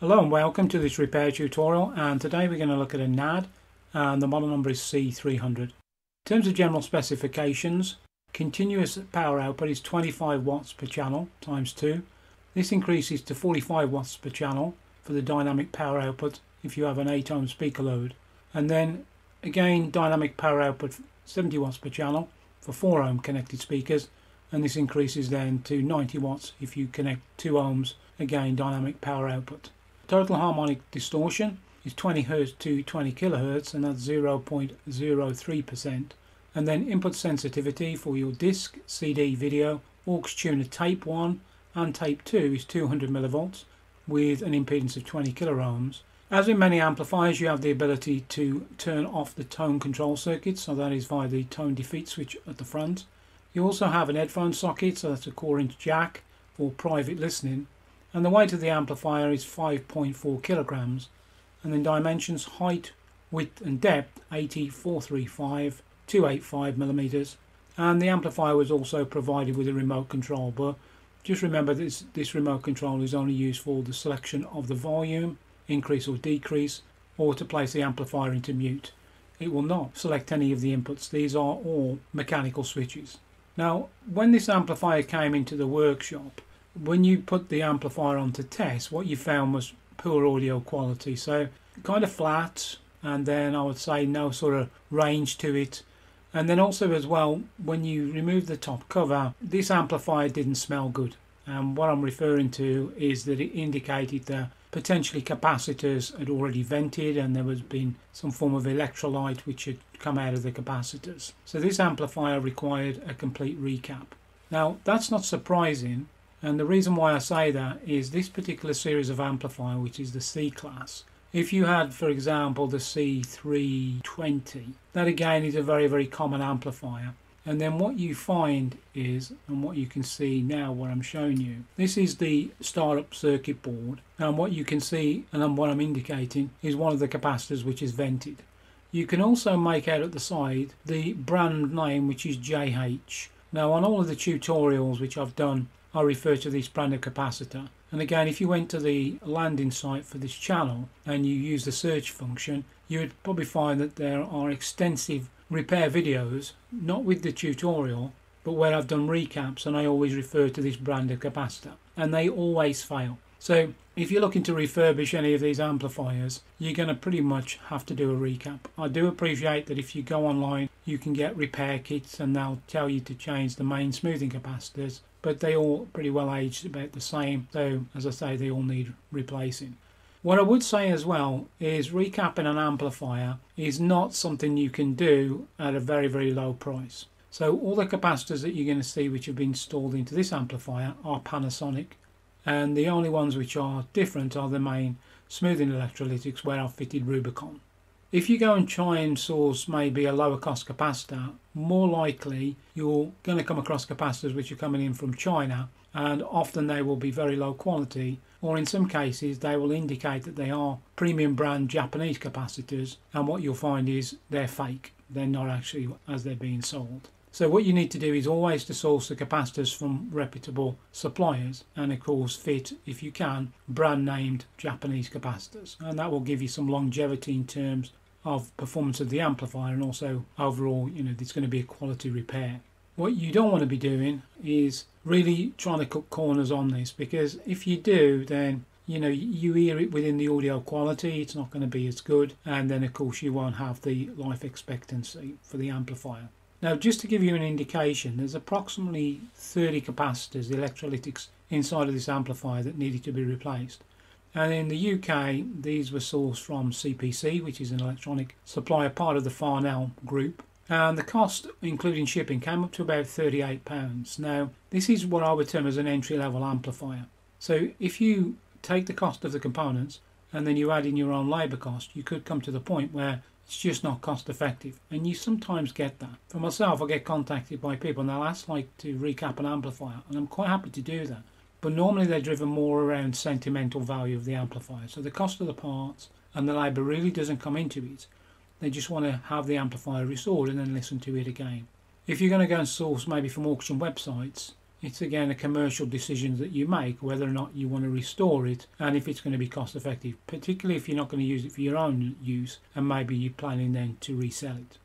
Hello and welcome to this repair tutorial and today we're going to look at a NAD and the model number is C300. In terms of general specifications, continuous power output is 25 watts per channel times 2. This increases to 45 watts per channel for the dynamic power output if you have an 8 ohm speaker load. And then again dynamic power output 70 watts per channel for 4 ohm connected speakers and this increases then to 90 watts if you connect 2 ohms again dynamic power output. Total harmonic distortion is 20 Hz to 20 kHz and that's 0.03%. And then input sensitivity for your disc, CD, video, aux tuner tape 1 and tape 2 is 200 millivolts with an impedance of 20 kiloohms. As in many amplifiers you have the ability to turn off the tone control circuit so that is via the tone defeat switch at the front. You also have an headphone socket so that's a 4 inch jack for private listening and the weight of the amplifier is 5.4 kilograms. And then dimensions height width and depth 8435 285 millimeters. And the amplifier was also provided with a remote control but just remember this this remote control is only used for the selection of the volume increase or decrease or to place the amplifier into mute. It will not select any of the inputs. These are all mechanical switches. Now when this amplifier came into the workshop when you put the amplifier on to test, what you found was poor audio quality. So kind of flat, and then I would say no sort of range to it. And then also as well, when you remove the top cover, this amplifier didn't smell good. And what I'm referring to is that it indicated that potentially capacitors had already vented and there was been some form of electrolyte which had come out of the capacitors. So this amplifier required a complete recap. Now that's not surprising and the reason why I say that is this particular series of amplifier, which is the C class, if you had, for example, the C320, that again is a very, very common amplifier. And then what you find is, and what you can see now, what I'm showing you, this is the startup circuit board. And what you can see, and what I'm indicating, is one of the capacitors which is vented. You can also make out at the side the brand name, which is JH. Now, on all of the tutorials which I've done I refer to this brand of capacitor. And again, if you went to the landing site for this channel and you use the search function, you would probably find that there are extensive repair videos, not with the tutorial, but where I've done recaps and I always refer to this brand of capacitor. And they always fail. So if you're looking to refurbish any of these amplifiers, you're going to pretty much have to do a recap. I do appreciate that if you go online, you can get repair kits and they'll tell you to change the main smoothing capacitors but they all pretty well aged about the same. So as I say, they all need replacing. What I would say as well is recapping an amplifier is not something you can do at a very, very low price. So all the capacitors that you're going to see which have been installed into this amplifier are Panasonic and the only ones which are different are the main smoothing electrolytics where I've fitted Rubycon. If you go and try and source maybe a lower cost capacitor, more likely you're going to come across capacitors which are coming in from China and often they will be very low quality or in some cases they will indicate that they are premium brand Japanese capacitors and what you'll find is they're fake. They're not actually as they're being sold. So what you need to do is always to source the capacitors from reputable suppliers and of course fit, if you can, brand named Japanese capacitors. And that will give you some longevity in terms of performance of the amplifier and also overall, you know, there's going to be a quality repair. What you don't want to be doing is really trying to cut corners on this because if you do, then you know you hear it within the audio quality, it's not going to be as good, and then of course you won't have the life expectancy for the amplifier. Now, just to give you an indication, there's approximately 30 capacitors, the electrolytics inside of this amplifier that needed to be replaced. And in the UK, these were sourced from CPC, which is an electronic supplier, part of the Farnell group. And the cost, including shipping, came up to about £38. Now, this is what I would term as an entry level amplifier. So, if you take the cost of the components and then you add in your own labour cost, you could come to the point where it's just not cost effective. And you sometimes get that. For myself, I get contacted by people and they'll ask like to recap an amplifier, and I'm quite happy to do that but normally they're driven more around sentimental value of the amplifier. So the cost of the parts and the labour really doesn't come into it. They just want to have the amplifier restored and then listen to it again. If you're going to go and source maybe from auction websites, it's again a commercial decision that you make whether or not you want to restore it and if it's going to be cost effective, particularly if you're not going to use it for your own use and maybe you're planning then to resell it.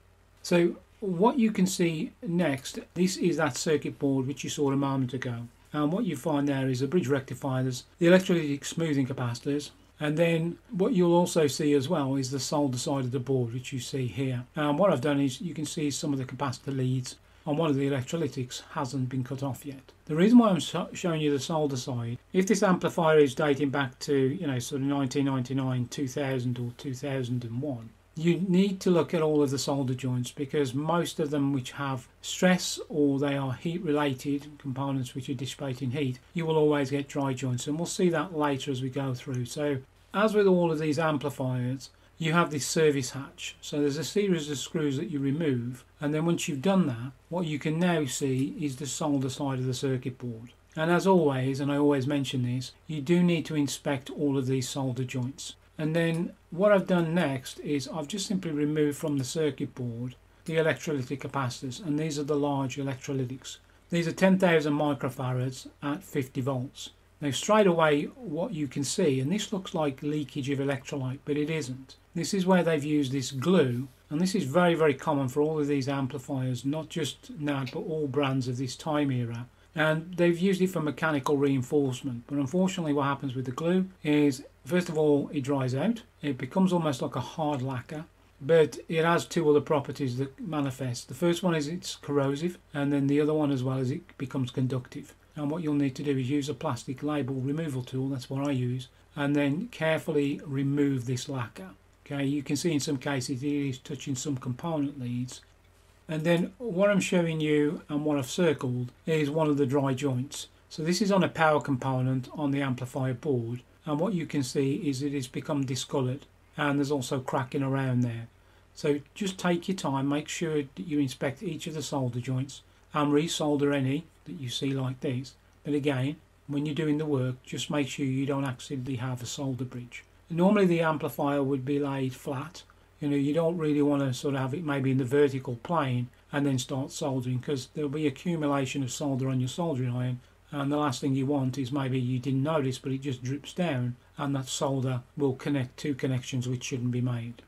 So what you can see next, this is that circuit board which you saw a moment ago. And what you find there is the bridge rectifiers, the electrolytic smoothing capacitors, and then what you'll also see as well is the solder side of the board, which you see here. And what I've done is you can see some of the capacitor leads on one of the electrolytics hasn't been cut off yet. The reason why I'm showing you the solder side, if this amplifier is dating back to, you know, sort of 1999, 2000 or 2001, you need to look at all of the solder joints because most of them which have stress or they are heat related components which are dissipating heat you will always get dry joints and we'll see that later as we go through. So as with all of these amplifiers you have this service hatch. So there's a series of screws that you remove and then once you've done that what you can now see is the solder side of the circuit board. And as always and I always mention this you do need to inspect all of these solder joints and then what I've done next is I've just simply removed from the circuit board the electrolytic capacitors and these are the large electrolytics. These are 10,000 microfarads at 50 volts. Now straight away what you can see, and this looks like leakage of electrolyte, but it isn't. This is where they've used this glue, and this is very, very common for all of these amplifiers, not just NAD, but all brands of this time era and they've used it for mechanical reinforcement but unfortunately what happens with the glue is first of all it dries out. It becomes almost like a hard lacquer but it has two other properties that manifest. The first one is it's corrosive and then the other one as well is it becomes conductive. And what you'll need to do is use a plastic label removal tool that's what I use and then carefully remove this lacquer. Okay you can see in some cases it is touching some component leads. And then what I'm showing you and what I've circled is one of the dry joints. So this is on a power component on the amplifier board and what you can see is it has become discoloured and there's also cracking around there. So just take your time, make sure that you inspect each of the solder joints and resolder any that you see like these But again, when you're doing the work, just make sure you don't accidentally have a solder bridge. Normally the amplifier would be laid flat you know you don't really want to sort of have it maybe in the vertical plane and then start soldering because there'll be accumulation of solder on your soldering iron and the last thing you want is maybe you didn't notice but it just drips down and that solder will connect two connections which shouldn't be made.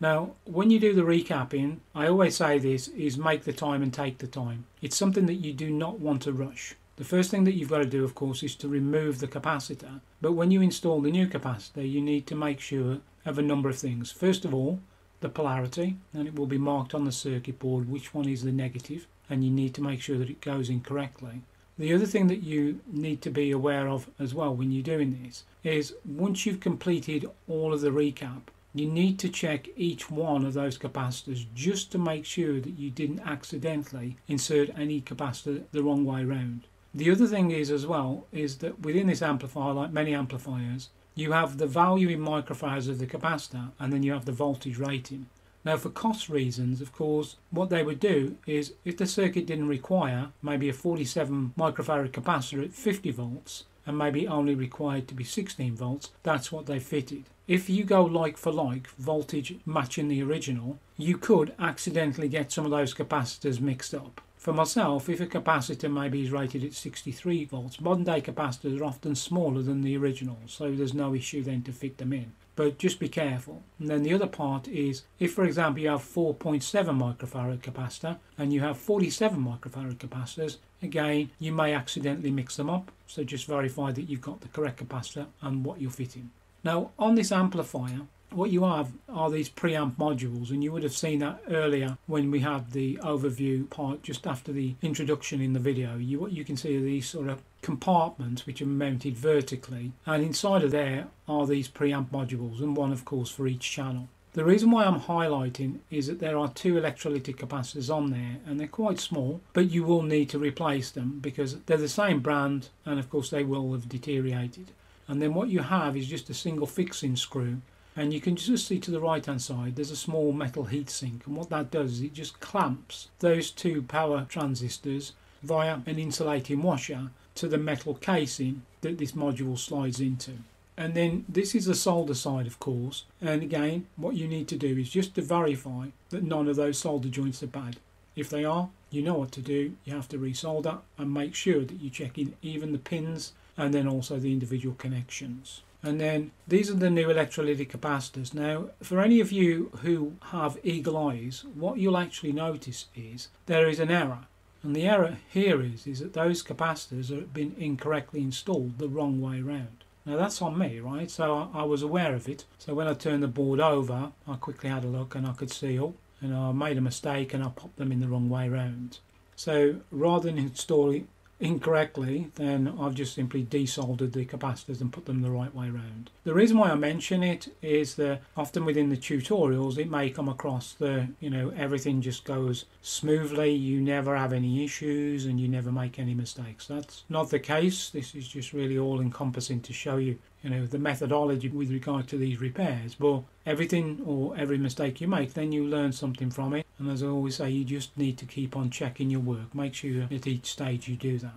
Now when you do the recapping I always say this is make the time and take the time. It's something that you do not want to rush. The first thing that you've got to do of course is to remove the capacitor but when you install the new capacitor you need to make sure of a number of things. First of all, the polarity, and it will be marked on the circuit board which one is the negative, and you need to make sure that it goes in correctly. The other thing that you need to be aware of as well when you're doing this is once you've completed all of the recap, you need to check each one of those capacitors just to make sure that you didn't accidentally insert any capacitor the wrong way around. The other thing is as well is that within this amplifier, like many amplifiers, you have the value in microfarads of the capacitor and then you have the voltage rating. Now for cost reasons, of course, what they would do is if the circuit didn't require maybe a 47 microfarad capacitor at 50 volts and maybe only required to be 16 volts, that's what they fitted. If you go like for like, voltage matching the original, you could accidentally get some of those capacitors mixed up. For myself, if a capacitor maybe is rated at 63 volts, modern day capacitors are often smaller than the original, so there's no issue then to fit them in. But just be careful. And then the other part is, if for example you have 4.7 microfarad capacitor and you have 47 microfarad capacitors, again you may accidentally mix them up, so just verify that you've got the correct capacitor and what you're fitting. Now on this amplifier, what you have are these preamp modules and you would have seen that earlier when we had the overview part just after the introduction in the video. You what you can see are these sort of compartments which are mounted vertically and inside of there are these preamp modules and one of course for each channel. The reason why I'm highlighting is that there are two electrolytic capacitors on there and they're quite small but you will need to replace them because they're the same brand and of course they will have deteriorated. And then what you have is just a single fixing screw and you can just see to the right hand side there's a small metal heatsink and what that does is it just clamps those two power transistors via an insulating washer to the metal casing that this module slides into. And then this is the solder side of course and again what you need to do is just to verify that none of those solder joints are bad. If they are, you know what to do. You have to resolder and make sure that you check in even the pins and then also the individual connections. And then these are the new electrolytic capacitors. Now, for any of you who have eagle eyes, what you'll actually notice is there is an error. And the error here is, is that those capacitors have been incorrectly installed the wrong way around. Now that's on me, right? So I, I, was aware of it. So when I turned the board over, I quickly had a look and I could see, oh, and I made a mistake and I popped them in the wrong way around. So rather than installing incorrectly, then I've just simply desoldered the capacitors and put them the right way around. The reason why I mention it is that often within the tutorials it may come across the, you know, everything just goes smoothly, you never have any issues and you never make any mistakes. That's not the case. This is just really all encompassing to show you you know the methodology with regard to these repairs. But everything or every mistake you make then you learn something from it. And as i always say you just need to keep on checking your work. Make sure at each stage you do that.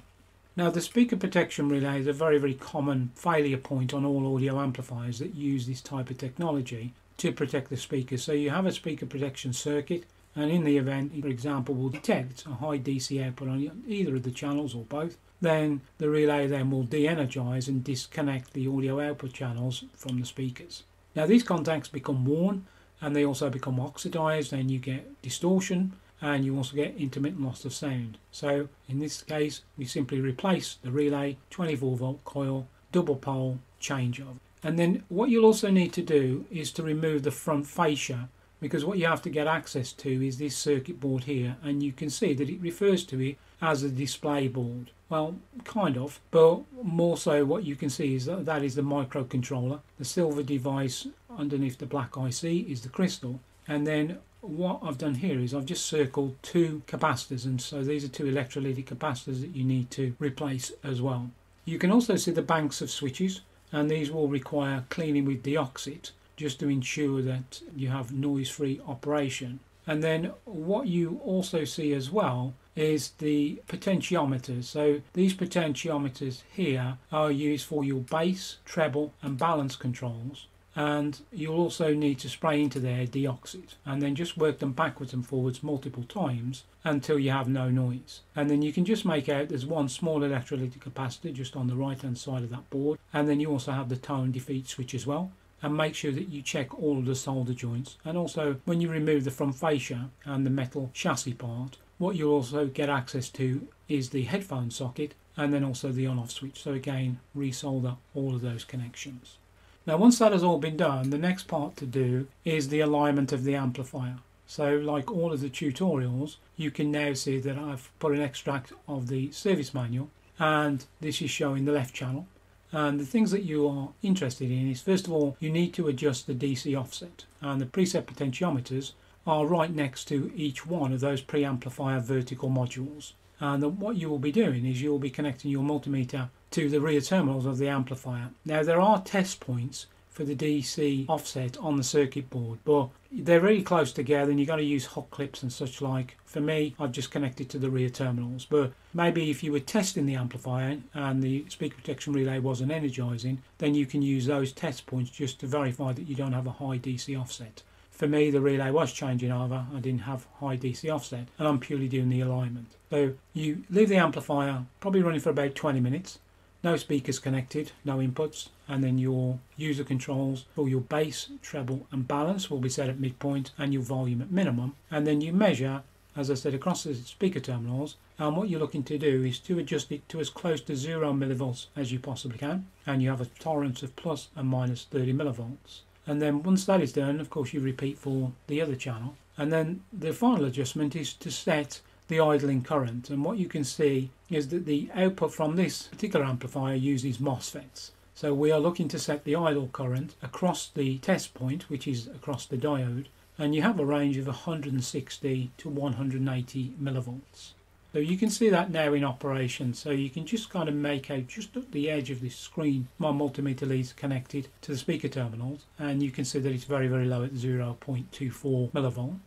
Now the speaker protection relay is a very very common failure point on all audio amplifiers that use this type of technology to protect the speaker. So you have a speaker protection circuit and in the event, for example, will detect a high DC output on either of the channels or both, then the relay then will de-energize and disconnect the audio output channels from the speakers. Now these contacts become worn and they also become oxidized and you get distortion and you also get intermittent loss of sound. So in this case we simply replace the relay 24 volt coil double pole changeover. And then what you'll also need to do is to remove the front fascia because what you have to get access to is this circuit board here and you can see that it refers to it as a display board. Well, kind of, but more so what you can see is that that is the microcontroller. The silver device underneath the black IC is the crystal. And then what I've done here is I've just circled two capacitors and so these are two electrolytic capacitors that you need to replace as well. You can also see the banks of switches and these will require cleaning with deoxit just to ensure that you have noise-free operation. And then what you also see as well is the potentiometers. So these potentiometers here are used for your bass, treble and balance controls. And you'll also need to spray into there deoxit and then just work them backwards and forwards multiple times until you have no noise. And then you can just make out there's one small electrolytic capacitor just on the right hand side of that board. And then you also have the tone defeat switch as well and make sure that you check all of the solder joints. And also when you remove the front fascia and the metal chassis part what you'll also get access to is the headphone socket and then also the on off switch. So again resolder all of those connections. Now once that has all been done the next part to do is the alignment of the amplifier. So like all of the tutorials you can now see that I've put an extract of the service manual and this is showing the left channel and the things that you are interested in is first of all, you need to adjust the DC offset. And the preset potentiometers are right next to each one of those preamplifier vertical modules. And what you will be doing is you will be connecting your multimeter to the rear terminals of the amplifier. Now there are test points for the DC offset on the circuit board, but they're really close together and you've got to use hot clips and such like. For me, I've just connected to the rear terminals, but maybe if you were testing the amplifier and the speaker protection relay wasn't energizing, then you can use those test points just to verify that you don't have a high DC offset. For me, the relay was changing over, I didn't have high DC offset, and I'm purely doing the alignment. So you leave the amplifier probably running for about 20 minutes, no speakers connected, no inputs, and then your user controls for your bass, treble and balance will be set at midpoint and your volume at minimum. And then you measure, as I said, across the speaker terminals. And what you're looking to do is to adjust it to as close to zero millivolts as you possibly can. And you have a tolerance of plus and minus 30 millivolts. And then once that is done, of course, you repeat for the other channel. And then the final adjustment is to set the idling current and what you can see is that the output from this particular amplifier uses MOSFETs. So we are looking to set the idle current across the test point which is across the diode and you have a range of 160 to 180 millivolts. So you can see that now in operation. So you can just kind of make out just at the edge of this screen my multimeter leads connected to the speaker terminals and you can see that it's very very low at 0.24 millivolts.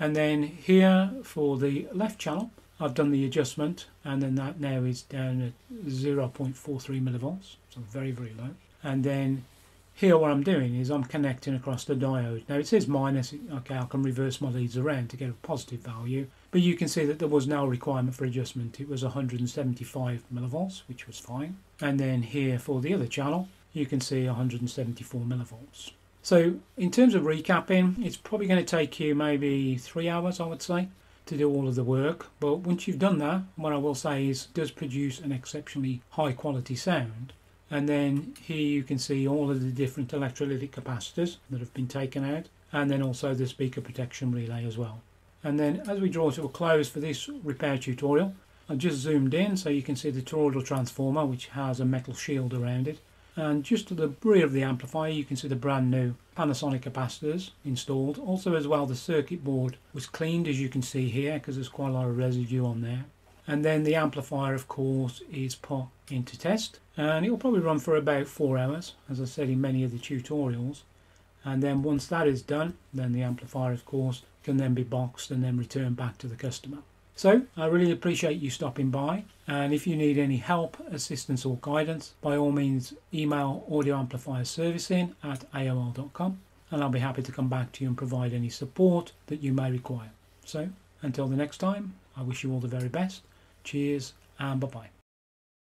And then here for the left channel, I've done the adjustment and then that now is down at 0.43 millivolts, so very, very low. And then here what I'm doing is I'm connecting across the diode. Now it says minus, okay, I can reverse my leads around to get a positive value, but you can see that there was no requirement for adjustment. It was 175 millivolts, which was fine. And then here for the other channel, you can see 174 millivolts. So in terms of recapping, it's probably going to take you maybe three hours, I would say, to do all of the work. But once you've done that, what I will say is does produce an exceptionally high quality sound and then here you can see all of the different electrolytic capacitors that have been taken out and then also the speaker protection relay as well. And then as we draw to a close for this repair tutorial, I've just zoomed in so you can see the toroidal transformer which has a metal shield around it. And just to the rear of the amplifier you can see the brand new Panasonic capacitors installed. Also as well the circuit board was cleaned as you can see here because there's quite a lot of residue on there. And then the amplifier of course is put into test and it will probably run for about four hours as I said in many of the tutorials and then once that is done then the amplifier of course can then be boxed and then returned back to the customer. So I really appreciate you stopping by and if you need any help, assistance or guidance by all means email audio amplifier servicing at aol.com and I'll be happy to come back to you and provide any support that you may require. So until the next time I wish you all the very best. Cheers and bye bye.